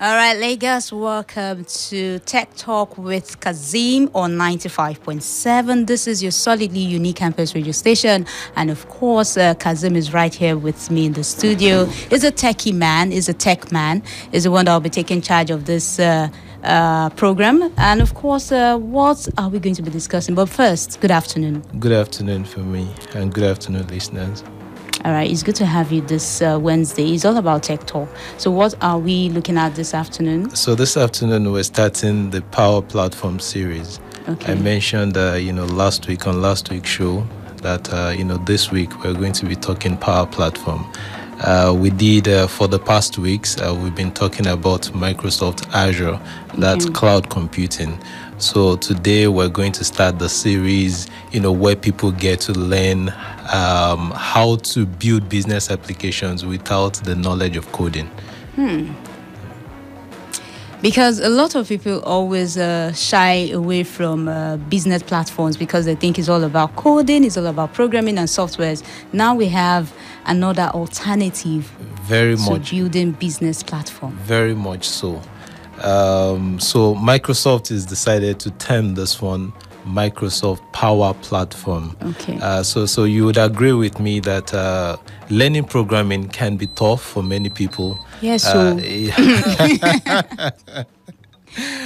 All right, Lagos, welcome to Tech Talk with Kazeem on 95.7. This is your solidly unique campus radio station. And of course, uh, Kazeem is right here with me in the studio. He's a techie man, he's a tech man, is the one that will be taking charge of this uh, uh, program. And of course, uh, what are we going to be discussing? But first, good afternoon. Good afternoon for me, and good afternoon, listeners. All right, it's good to have you this uh, Wednesday. It's all about Tech Talk. So, what are we looking at this afternoon? So, this afternoon we're starting the Power Platform series. Okay. I mentioned, uh, you know, last week on last week's show that, uh, you know, this week we're going to be talking Power Platform. Uh, we did uh, for the past weeks, uh, we've been talking about Microsoft Azure, that's Okay. cloud computing. So today we're going to start the series, you know, where people get to learn um, how to build business applications without the knowledge of coding. Because a lot of people always uh, shy away from uh, business platforms because they think it's all about coding, it's all about programming and softwares. Now we have another alternative Very much building business platform. Very much so. Um, so Microsoft has decided to term this one Microsoft Power Platform. Okay. Uh, so, so you would agree with me that uh, learning programming can be tough for many people. Yes, so Uh,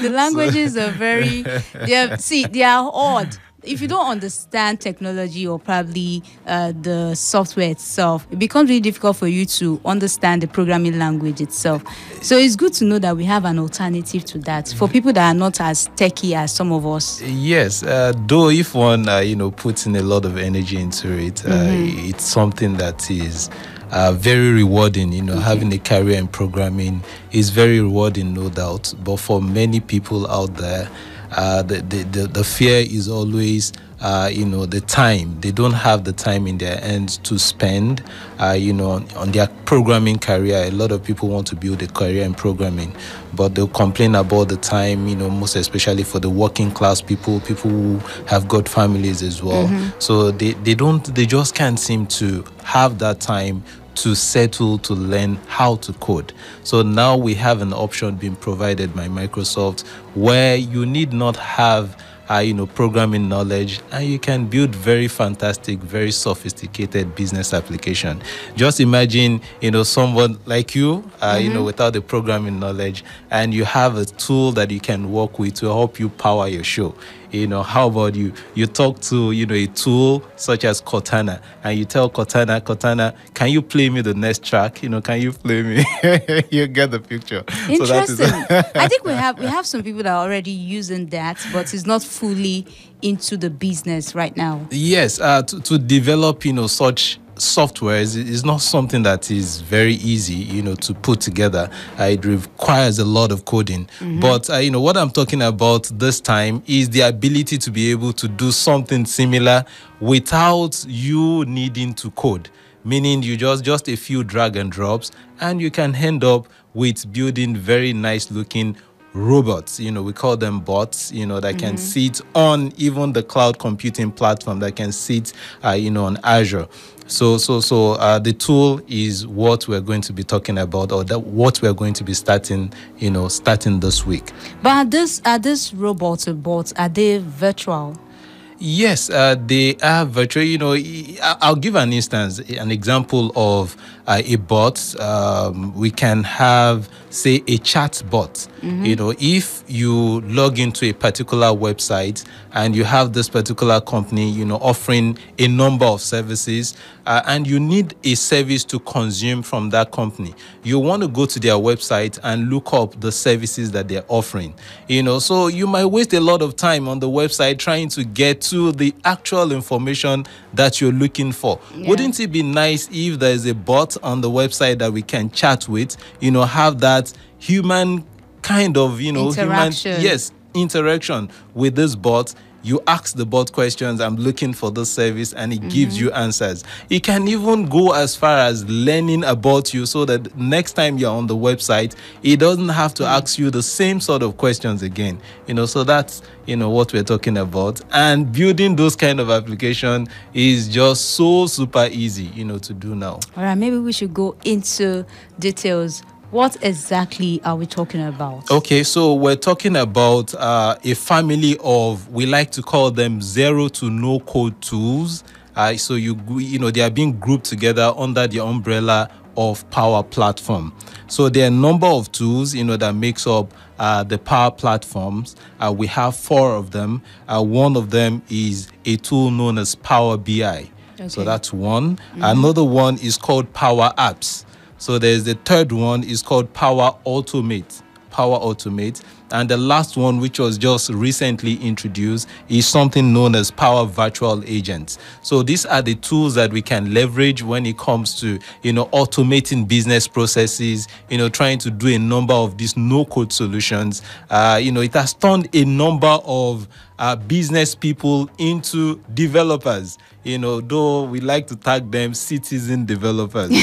the languages are very they are see they are odd if you don't understand technology or probably uh, the software itself it becomes really difficult for you to understand the programming language itself so it's good to know that we have an alternative to that for people that are not as techy as some of us Yes, uh, though if one uh, you know puts in a lot of energy into it, uh, it's something that is uh, very rewarding. You know, having a career in programming is very rewarding, no doubt. But for many people out there, uh, the, the the the fear is always. Uh, you know the time. They don't have the time in their hands to spend. Uh, you know on, on their programming career a lot of people want to build a career in programming but they'll complain about the time you know most especially for the working class people people who have got families as well. So they, they don't they just can't seem to have that time to settle to learn how to code. So now we have an option being provided by microsoft where you need not have uh, you know programming knowledge and you can build very fantastic very sophisticated business application. Just imagine you know someone like you uh, you know without the programming knowledge and you have a tool that you can work with to help you power your show you know how about you? You talk to you know a tool such as cortana and you tell cortana cortana can you play me the next track? You know can you play me? You get the picture. So that is- interesting. I think we have we have some people that are already using that but it's not fully into the business right now. Yes, uh, to, to develop, you know, such software is, is not something that is very easy, you know, to put together. Uh, it requires a lot of coding. But, uh, you know, what I'm talking about this time is the ability to be able to do something similar without you needing to code. Meaning you just just a few drag and drops and you can end up with building very nice looking robots you know we call them bots you know that can sit on even the cloud computing platform that can sit uh, you know on azure so so so uh, the tool is what we're going to be talking about or that what we're going to be starting you know starting this week but are this are these robots bots are they virtual Yes, uh, they are virtual. You know, I'll give an instance, an example of uh, a bot. Um, we can have, say, a chat bot. You know, if you log into a particular website and you have this particular company, you know, offering a number of services, uh, and you need a service to consume from that company, you want to go to their website and look up the services that they're offering. You know, so you might waste a lot of time on the website trying to get to the actual information that you're looking for. Yeah. Wouldn't it be nice if there's a bot on the website that we can chat with, you know, have that human kind of, you know, Interaction. human yes, interaction with this bot you ask the bot questions i'm looking for this service and it gives you answers. It can even go as far as learning about you so that next time you're on the website it doesn't have to ask you the same sort of questions again. You know so that's you know what we're talking about. And building those kind of application is just so super easy you know to do now. All right, maybe we should go into details What exactly are we talking about? Okay, so we're talking about uh, a family of we like to call them zero to no code tools. Uh, so you you know they are being grouped together under the umbrella of Power Platform. So there are a number of tools you know that makes up uh, the Power Platforms. Uh, we have four of them. Uh, one of them is a tool known as Power BI. So that's one. Another one is called Power Apps. So there's the third one is called Power Automate. Power Automate. And the last one, which was just recently introduced, is something known as Power Virtual Agents. So these are the tools that we can leverage when it comes to, you know, automating business processes, you know, trying to do a number of these no-code solutions. Uh, you know, it has turned a number of uh, business people into developers. You know, though we like to tag them citizen developers. We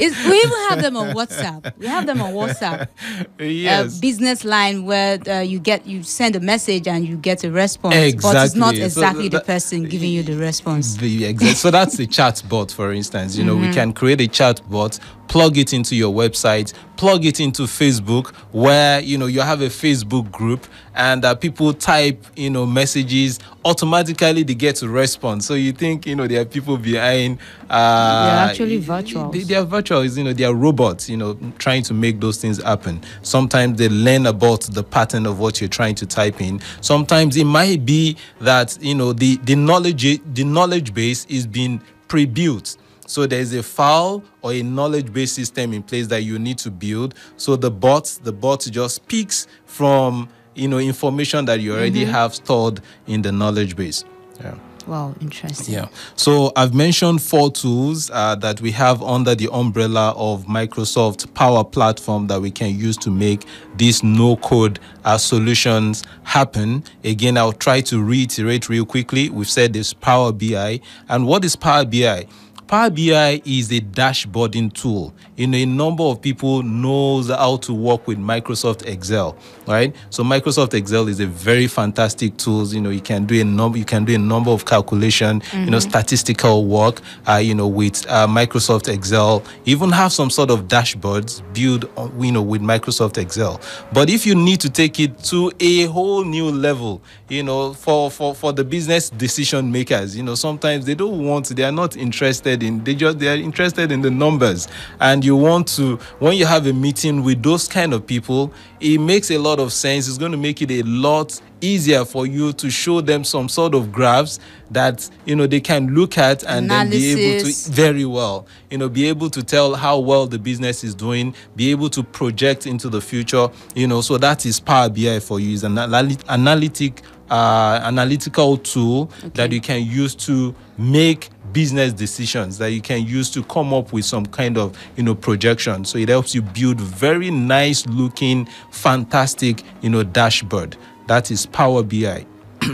even have them on WhatsApp. We have them on WhatsApp. yes. A business line where uh, you get you send a message and you get a response, but it's not Exactly. So exactly the person giving you the response. The exact. So that's a chat bot, for instance. You know, Mm-hmm. we can create a chat bot, plug it into your website, plug it into Facebook, where you know you have a Facebook group, and uh, people type you know messages automatically. They get a response. So you think you know there are people behind. Uh, They're actually virtual They, they are virtuals. You know, they are robots. You know, trying to make those things happen. Sometimes they learn about the pattern of what you're trying to type in. Sometimes it might be that you know the the knowledge the knowledge base is being pre-built. So there's a file or a knowledge base system in place that you need to build. So the bot, the bot just picks from you know information that you already have stored in the knowledge base. Yeah. Wow, interesting. Yeah. So I've mentioned four tools uh, that we have under the umbrella of Microsoft Power Platform that we can use to make these no-code uh, solutions happen. Again, I'll try to reiterate real quickly. We've said this Power BI, and what is Power BI? Power BI is a dashboarding tool. You know, a number of people knows how to work with Microsoft Excel, right? So Microsoft Excel is a very fantastic tool. You know, you can do a number, you can do a number of calculation, you know, statistical work, uh, you know, with uh, Microsoft Excel. Even have some sort of dashboards built, you know, with Microsoft Excel. But if you need to take it to a whole new level, you know, for for for the business decision makers, you know, sometimes they don't want, they are not interested in, they just they are interested in the numbers, and you want to when you have a meeting with those kind of people, it makes a lot of sense. It's going to make it a lot easier for you to show them some sort of graphs that you know they can look at and then be able to very well you know be able to tell how well the business is doing be able to project into the future you know so that is power bi for you is an analytic uh, analytical tool that you can use to make business decisions that you can use to come up with some kind of you know projection. So it helps you build very nice looking fantastic you know dashboard. That is power bi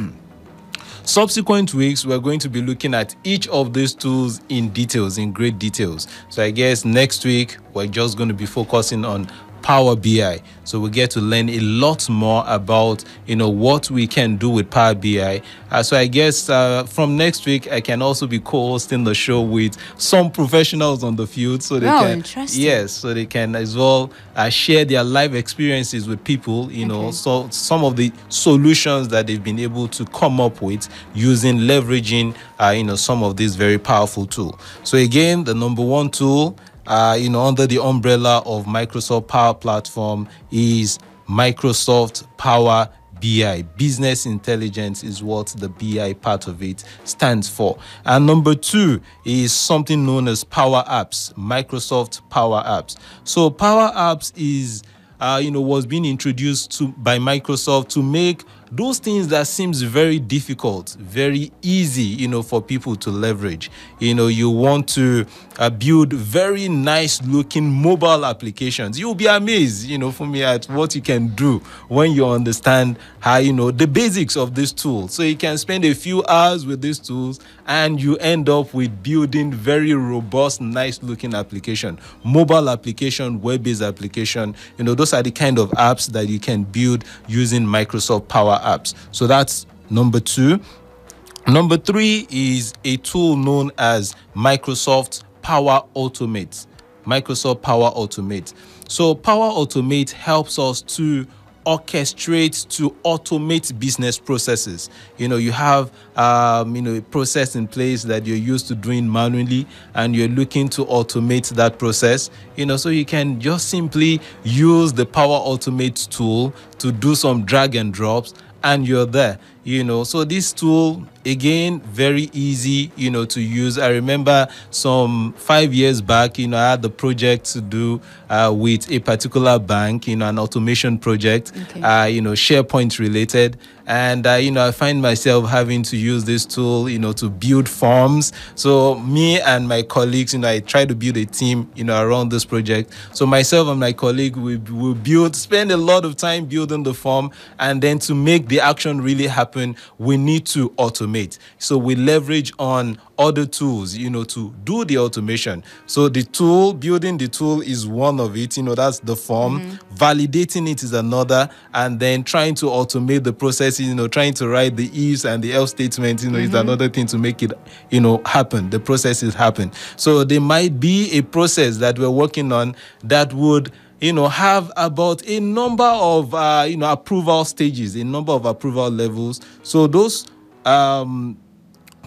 subsequent weeks we're going to be looking at each of these tools in details in great details. So i guess next week we're just going to be focusing on power bi so we get to learn a lot more about you know what we can do with power bi uh, so i guess uh, from next week i can also be co-hosting the show with some professionals on the field so they Oh, can yes so they can as well uh, share their life experiences with people you know Okay. so some of the solutions that they've been able to come up with using leveraging uh, you know some of these very powerful tools so again the number one tool uh, you know under the umbrella of microsoft power platform is microsoft power BI, business intelligence is what the BI part of it stands for. And number two is something known as Power Apps, Microsoft Power Apps. So Power Apps is uh, you know, was being introduced to by Microsoft to make those things that seems very difficult, very easy, you know, for people to leverage. You know, you want to uh, build very nice looking mobile applications. You'll be amazed, you know, for me at what you can do when you understand how, you know, the basics of this tool. So you can spend a few hours with these tools and you end up with building very robust, nice looking application, mobile application, web-based application. You know, those are the kind of apps that you can build using Microsoft Power Apps. So that's number two. Number three is a tool known as Microsoft Power Automate. Microsoft Power Automate. So Power Automate helps us to orchestrate to automate business processes. You know, you have um, you know a process in place that you're used to doing manually, and you're looking to automate that process. You know, so you can just simply use the Power Automate tool to do some drag and drops, and you're there you know. So this tool again very easy you know to use. I remember some five years back you know i had the project to do uh, with a particular bank you know an automation project okay. uh, you know sharepoint related. And uh, you know i find myself having to use this tool you know to build forms. So me and my colleagues you know i try to build a team you know around this project. So myself and my colleague we will build spend a lot of time building the form and then to make the action really happen happen, we need to automate. So we leverage on other tools, you know, to do the automation. So the tool, building the tool is one of it, you know, that's the form. Mm-hmm. Validating it is another. And then trying to automate the process, you know, trying to write the ifs and the else statements, you know, mm-hmm. is another thing to make it, you know, happen. The processes happen. So there might be a process that we're working on that would you know, have about a number of, uh, you know, approval stages, a number of approval levels. So those um,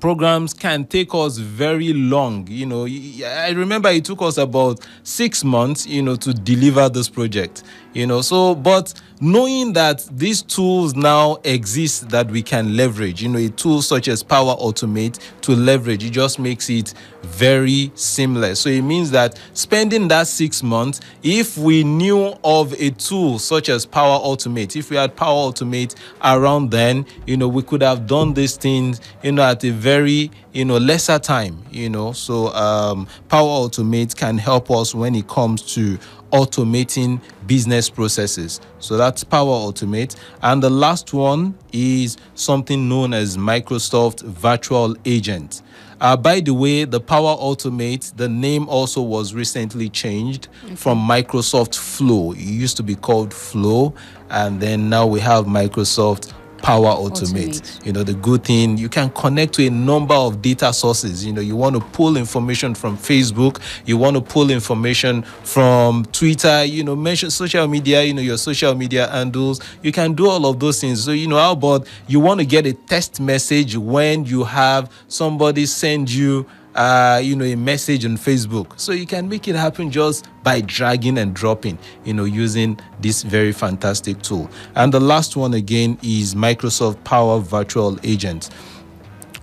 programs can take us very long. You know, I remember it took us about six months, you know, to deliver this project. You know, so but knowing that these tools now exist that we can leverage, you know, a tool such as Power Automate to leverage, it just makes it very seamless. So it means that spending that six months, if we knew of a tool such as Power Automate, if we had Power Automate around then, you know, we could have done these things, you know, at a very, you know, lesser time, you know. So um, Power Automate can help us when it comes to automating business processes. So that's Power Automate. And the last one is something known as Microsoft Virtual Agent. Uh, by the way, the Power Automate, the name also was recently changed okay. from Microsoft Flow. It used to be called Flow, and then now we have Microsoft Power Automate. Automate. You know, the good thing, you can connect to a number of data sources. You know, you want to pull information from Facebook, you want to pull information from Twitter, you know, mention social media, you know, your social media handles. You can do all of those things. So, you know, how about you want to get a text message when you have somebody send you uh, you know, a message on Facebook. So you can make it happen just by dragging and dropping, you know, using this very fantastic tool. And the last one again is Microsoft Power Virtual Agent.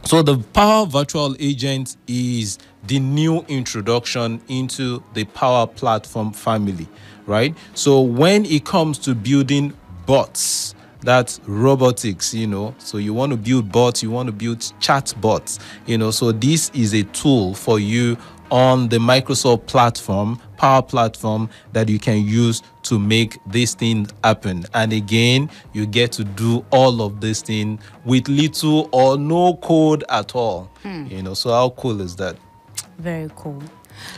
So the Power Virtual Agent is the new introduction into the Power Platform family, right? So when it comes to building bots, that's robotics you know. So you want to build bots you want to build chat bots you know. So this is a tool for you on the microsoft platform power platform that you can use to make this thing happen. And again you get to do all of this thing with little or no code at all. Hmm. you know so how cool is that? Very cool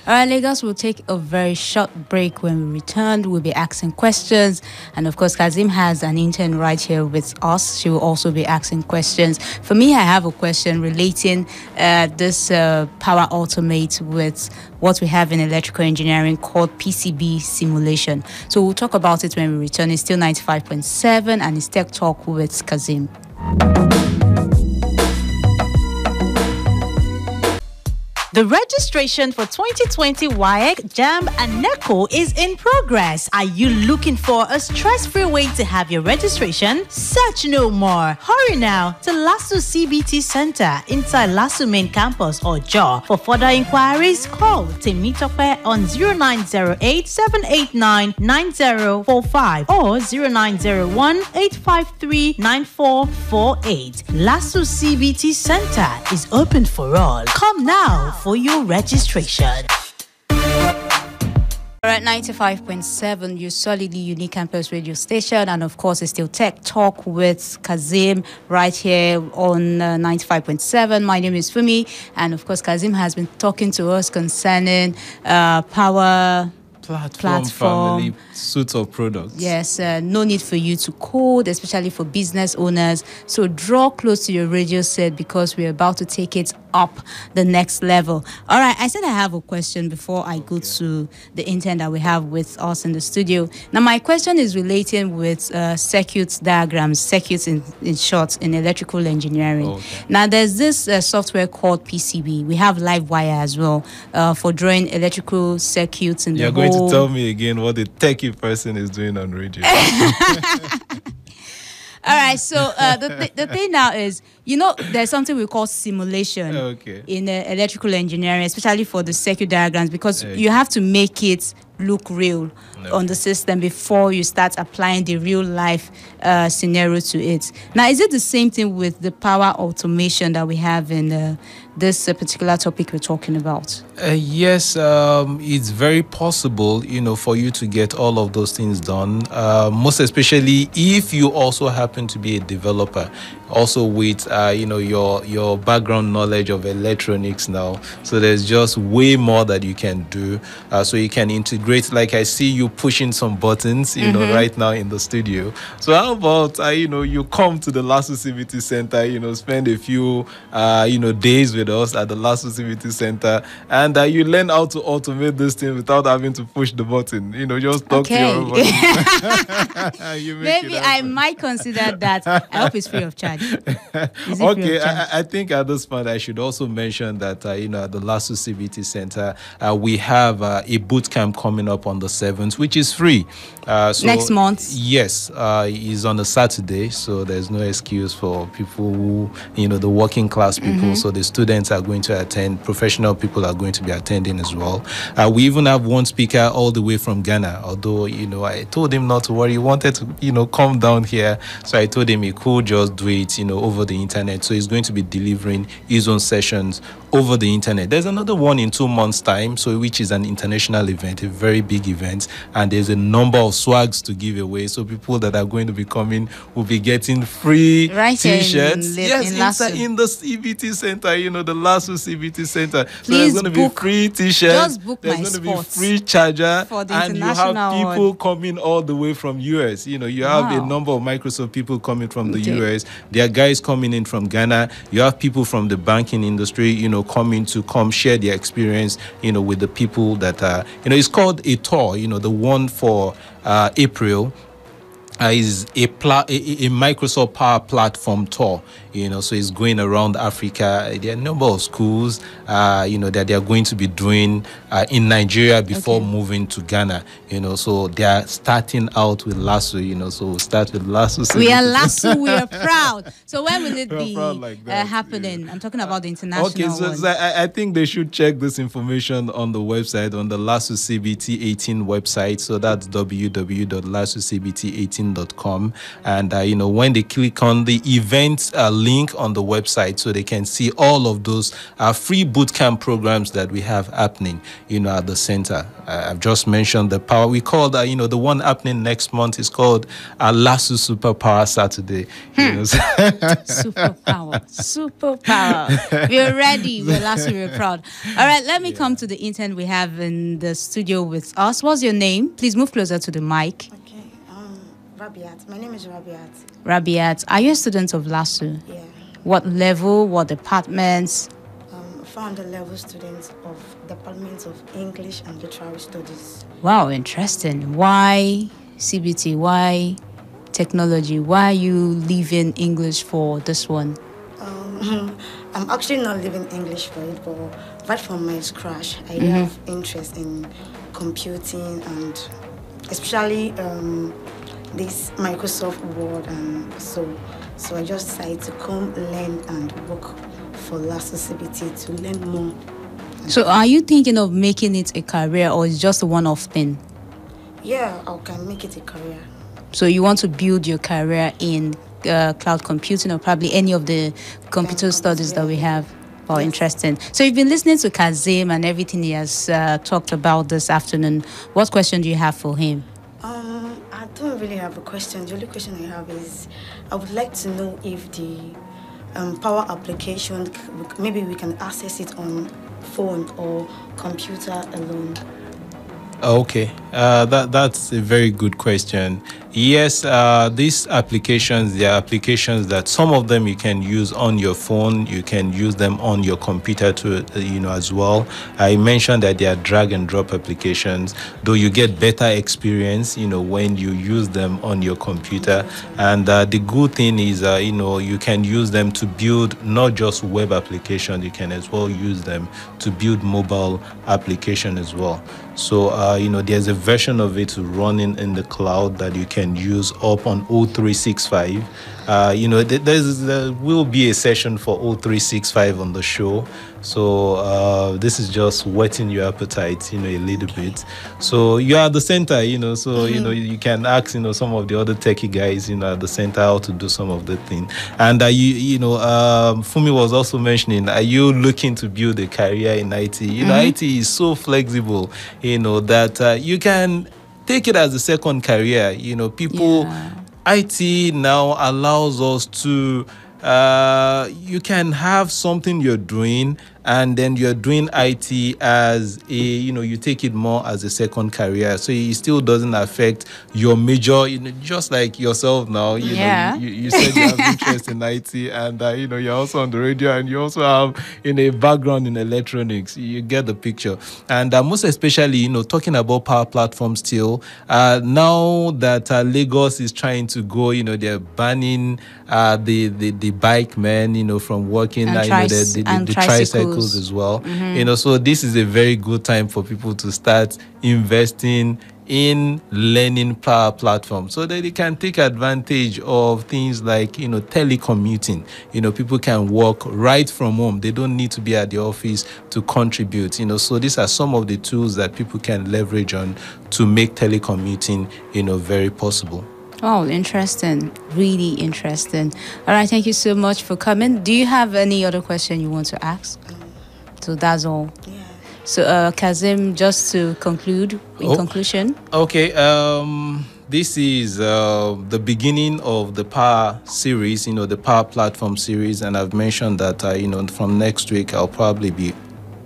all right, Lagos, we'll take a very short break. When we return, we'll be asking questions. And of course, Kazeem has an intern right here with us. She will also be asking questions. For me, I have a question relating uh, this uh, Power Automate with what we have in electrical engineering called PCB simulation. So we'll talk about it when we return. It's still 95.7 and it's Tech Talk with Kazeem. The registration for 2020 WAEC, JAMB, and NECO is in progress. Are you looking for a stress-free way to have your registration? Search no more. Hurry now to LASU CBT Center inside LASU Main Campus or JAW. For further inquiries, call Temitope on 0908 789 9045 or 0901 853 9448. LASU CBT Center is open for all. Come now for your registration. All right, 95.7, your solidly unique campus radio station. And of course, it's still Tech Talk with Kazeem right here on uh, 95.7. My name is Fumi. And of course, Kazeem has been talking to us concerning uh, power platform, platform. family suite of products. Yes, uh, no need for you to code, especially for business owners. So draw close to your radio set because we're about to take it up the next level. All right, I said I have a question before I go to the intern that we have with us in the studio. Now, my question is relating with uh, circuit diagrams, circuits in, in short, in electrical engineering. Okay. Now, there's this uh, software called PCB. We have live wire as well uh, for drawing electrical circuits in You're the going whole. to tell me again what the techie person is doing on radio. All right, so uh, the, th- the thing now is, you know, there's something we call simulation Okay. in uh, electrical engineering, especially for the circuit diagrams, because Okay. you have to make it look real No. on the system before you start applying the real life uh, scenario to it. Now, is it the same thing with the power automation that we have in uh, this uh, particular topic we're talking about? Uh, yes, um, it's very possible, you know, for you to get all of those things done. Uh, most especially if you also happen to be a developer, also with uh, you know your your background knowledge of electronics now. So there's just way more that you can do. Uh, so you can integrate. Like I see you pushing some buttons, you know, right now in the studio. So how about uh, you know you come to the LASU CBT Center, you know, spend a few uh, you know days with us at the LASU CBT Center, and uh, you learn how to automate this thing without having to push the button. You know, just talk to your Okay. robot. Maybe I might consider that. I hope it's free of charge. Free of okay, charge? I, I think at this point I should also mention that uh, you know at the LASU CBT Center uh, we have uh, a boot camp coming up on the seventh, which is free. Uh, so Next month? Yes, uh, is on a Saturday, so there's no excuse for people who you know the working class people. Mm-hmm. So the students are going to attend, professional people are going to be attending as well. Uh, we even have one speaker all the way from Ghana. Although you know I told him not to worry, he wanted to you know come down here, so I told him he could just do it you know over the internet. So he's going to be delivering his own sessions over the internet. There's another one in two months' time, so which is an international event, a very big event, and there's a number of swags to give away. So people that are going to be coming will be getting free Right in t-shirts. Li- yes, in LASU. in the CBT center, you know, the LASU CBT center. Please so there's going to be free just book there's my going to be free charger, for the and you have people one. coming all the way from US. You know, you have Wow. a number of Microsoft people coming from the Okay. US. There are guys coming in from Ghana. You have people from the banking industry, you know, coming to come share their experience, you know, with the people that are, you know, it's called a tour, you know, the one for uh, April uh, is a, pla- a, a a Microsoft Power Platform tour. You know, so it's going around Africa. There are a number of schools, uh, you know, that they are going to be doing uh, in Nigeria before Okay. moving to Ghana. You know, so they are starting out with LASU. You know, so we'll start with LASU. We are LASU, we are proud. So when will it be like uh, that, happening? I'm talking about the international Okay, so, one. so I, I think they should check this information on the website, on the LASU CBT 18 website. So that's www.lasucbt18.com. And, uh, you know, when they click on the events uh, link on the website, so they can see all of those uh, free bootcamp programs that we have happening, you know, at the center. Uh, I've just mentioned the power. We call that, you know, the one happening next month is called uh, LASU Superpower Saturday. You know, Superpower. Superpower. We're ready. We're LASU we're proud. All right, let me come to the intern we have in the studio with us. What's your name? Please move closer to the mic. Rabiat. My name is Rabiat. Rabiat, are you a student of LASU? Yeah. What level? What departments? Um, founder level student of Department of English and Literary Studies. Wow, interesting. Why CBT? Why technology? Why are you leaving English for this one? Um, I'm actually not leaving English for it, but right from my scratch, I have interest in computing and especially um, this Microsoft Word and so. So I just decided to come learn and work for LASU CBT to learn more. So, are you thinking of making it a career or it's just a one off thing? Yeah, I can make it a career. So, you want to build your career in uh, cloud computing or probably any of the computer Cloud studies that we have? Oh, Yes. interesting. So, you've been listening to Kazeem and everything he has uh, talked about this afternoon. What question do you have for him? Really have a question. The only question I have is, I would like to know if the um, power application, maybe we can access it on phone or computer alone. Okay, uh, that that's a very good question. Yes, uh, these applications, they are applications that some of them you can use on your phone, you can use them on your computer to, uh, you know, as well. I mentioned that they are drag and drop applications, though you get better experience, you know, when you use them on your computer. And uh, the good thing is, uh, you know, you can use them to build not just web applications, you can as well use them to build mobile application as well. So, uh, you know, there's a version of it running in the cloud that you can use up on O365. Uh, you know, there's, there will be a session for O365 on the show. So, uh, this is just whetting your appetite, you know, a little bit. So, you're at the center, you know, so, mm-hmm. you know, you can ask, you know, some of the other techie guys, you know, at the center how to do some of the thing. And, uh, you, you know, um, Fumi was also mentioning, are you looking to build a career in IT? You mm-hmm. know, IT is so flexible you know, that uh, you can take it as a second career. You know, people, yeah. IT now allows us to, uh, you can have something you're doing and then you're doing IT as a you know you take it more as a second career. So it still doesn't affect your major you know just like yourself now you yeah. know you, you, said you have interest in IT and uh, you know you're also on the radio and you also have in a background in electronics. You get the picture. And uh, most especially you know talking about power platform still uh, now that uh, Lagos is trying to go you know they're banning uh, the, the the bike men you know from working and, uh, you know, the, the, the, the tricycle as well. Mm-hmm. You know, so this is a very good time for people to start investing in learning power platform so that they can take advantage of things like you know telecommuting you know people can work right from home they don't need to be at the office to contribute you know so these are some of the tools that people can leverage on to make telecommuting you know very possible Oh, interesting. Really interesting. All right. Thank you so much for coming. Do you have any other question you want to ask? So that's all. Yeah. So, uh, Kazeem, just to conclude, in oh, conclusion. Okay. Um, this is uh, the beginning of the Power series, you know, the Power Platform series, and I've mentioned that, uh, you know, from next week I'll probably be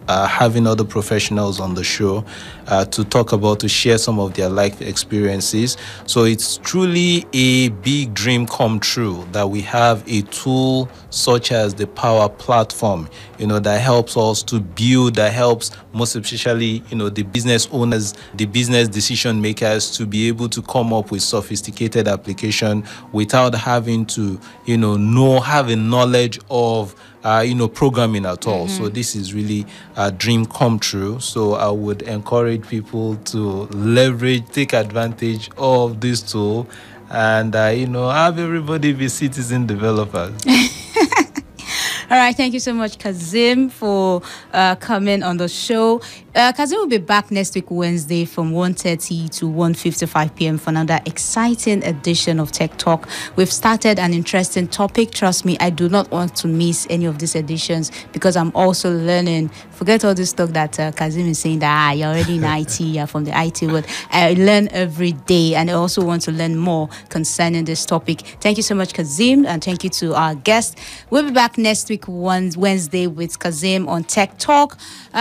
uh, having other professionals on the show uh, to talk about, to share some of their life experiences. So it's truly a big dream come true that we have a tool such as the Power Platform, you know, that helps us to build, that helps most especially, you know, the business owners, the business decision makers to be able to come up with sophisticated application without having to, you know, know, have a knowledge of uh, you know, programming at all. Mm-hmm. So this is really a dream come true. So I would encourage people to leverage, take advantage of this tool, and uh, you know, have everybody be citizen developers. All right, thank you so much, Kazeem, for uh, coming on the show. Uh, Kazeem will be back next week, Wednesday, from 1.30 to 1.55 p.m. for another exciting edition of Tech Talk. We've started an interesting topic. Trust me, I do not want to miss any of these editions because I'm also learning. Forget all this talk that uh, Kazeem is saying that ah, you're already in IT, you're from the IT world. I learn every day, and I also want to learn more concerning this topic. Thank you so much, Kazeem, and thank you to our guest. We'll be back next week, Wednesday, with Kazeem on Tech Talk. Uh,